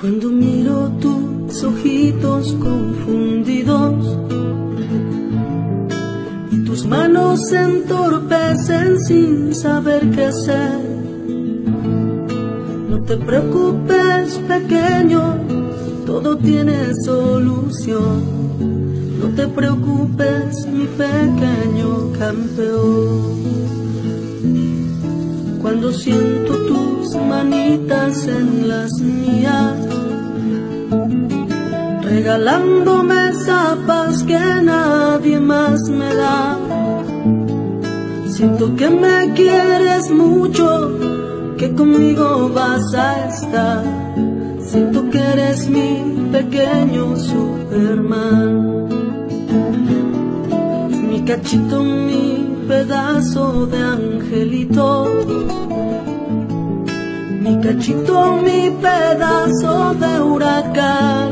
Cuando miro tus ojitos confundidos y tus manos se entorpecen sin saber qué hacer. No te preocupes, pequeño, todo tiene solución. No te preocupes, mi pequeño campeón. Cuando siento tus manitas en las mías, regalándome esa paz que nadie más me da. Siento que me quieres mucho, que conmigo vas a estar. Siento que eres mi pequeño Superman. Mi cachito, mi pedazo de angelito. Mi cachito, mi pedazo de huracán.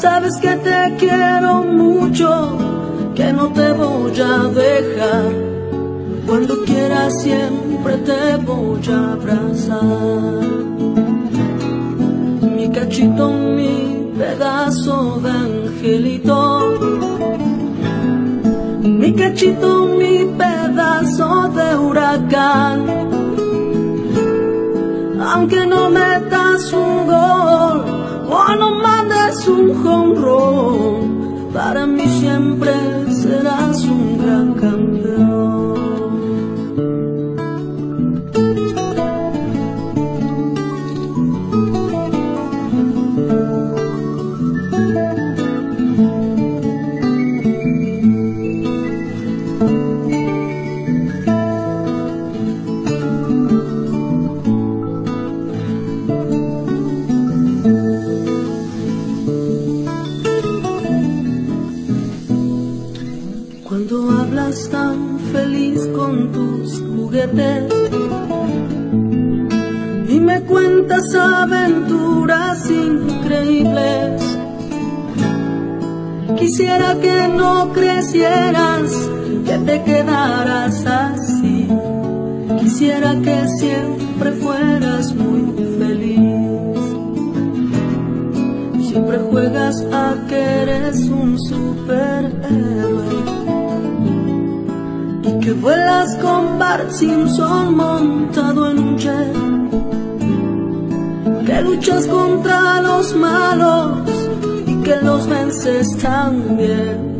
Sabes que te quiero mucho, que no te voy a dejar. Cuando quieras siempre te voy a abrazar. Mi cachito, mi pedazo de angelito. Cachito, mi pedazo de huracán. Aunque no metas un gol Cuando hablas tan feliz con tus juguetes y me cuentas aventuras increíbles, quisiera que no crecieras, que te quedaras así. Quisiera que siempre fueras muy feliz. Siempre juegas a que eres un superhéroe y que vuelas con Bart Simpson montado en un jet. Que luchas contra los malos que los vences también.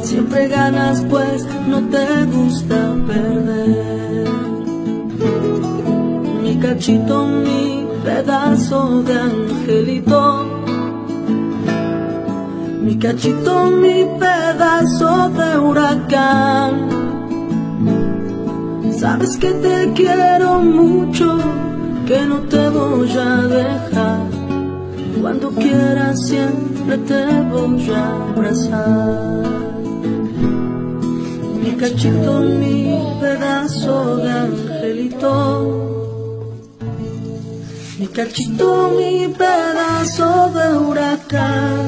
Siempre ganas pues no te gusta perder. Mi cachito, mi pedazo de angelito. Mi cachito, mi pedazo de huracán. Sabes que te quiero mucho, que no te voy a dejar. Cuando quieras siempre te voy a abrazar. Mi cachito, mi pedazo de angelito. Mi cachito, mi pedazo de huracán.